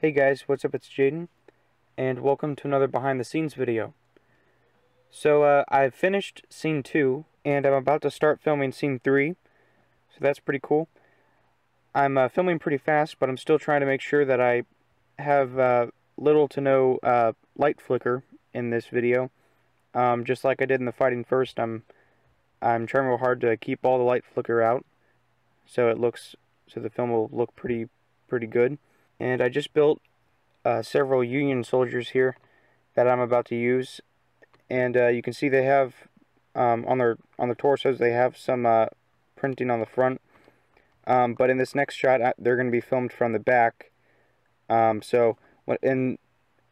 Hey guys, what's up? It's Jadin, and welcome to another behind the scenes video. So, uh, I've finished scene 2, and I'm about to start filming scene 3, so that's pretty cool. I'm uh, filming pretty fast, but I'm still trying to make sure that I have uh, little to no uh, light flicker in this video. Um, just like I did in the fighting first, I'm I'm trying real hard to keep all the light flicker out, so it looks so the film will look pretty pretty good. And I just built uh, several Union soldiers here that I'm about to use, and uh, you can see they have um, on their on their torsos they have some uh, printing on the front. Um, but in this next shot, they're going to be filmed from the back. Um, so in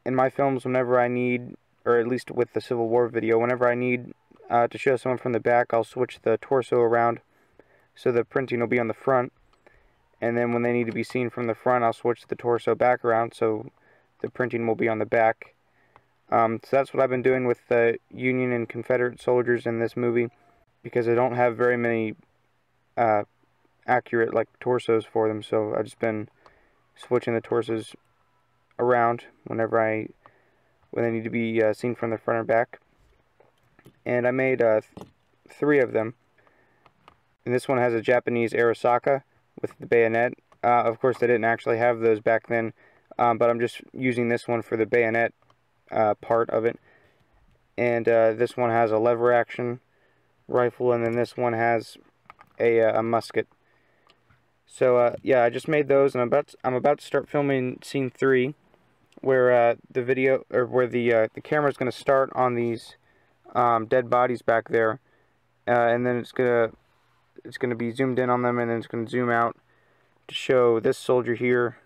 in my films, whenever I need, or at least with the Civil War video, whenever I need uh, to show someone from the back, I'll switch the torso around so the printing will be on the front and then when they need to be seen from the front I'll switch the torso back around so the printing will be on the back. Um, so that's what I've been doing with the Union and Confederate soldiers in this movie because I don't have very many uh, accurate like torsos for them so I've just been switching the torsos around whenever I when they need to be uh, seen from the front or back. And I made uh, th three of them. And this one has a Japanese Arisaka with the bayonet. Uh, of course, they didn't actually have those back then, um, but I'm just using this one for the bayonet uh, part of it. And uh, this one has a lever action rifle, and then this one has a, uh, a musket. So uh, yeah, I just made those, and I'm about to, I'm about to start filming scene three, where uh, the video or where the the camera is going to start on these um, dead bodies back there, and then it's gonna it's going to be zoomed in on them and then it's going to zoom out to show this soldier here.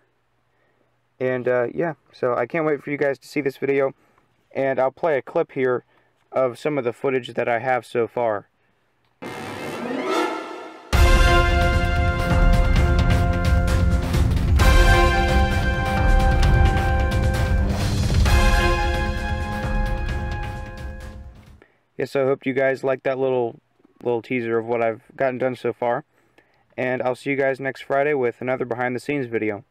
And uh, yeah so I can't wait for you guys to see this video and I'll play a clip here of some of the footage that I have so far. Yes, I hope you guys like that little little teaser of what I've gotten done so far. And I'll see you guys next Friday with another behind the scenes video.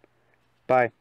Bye.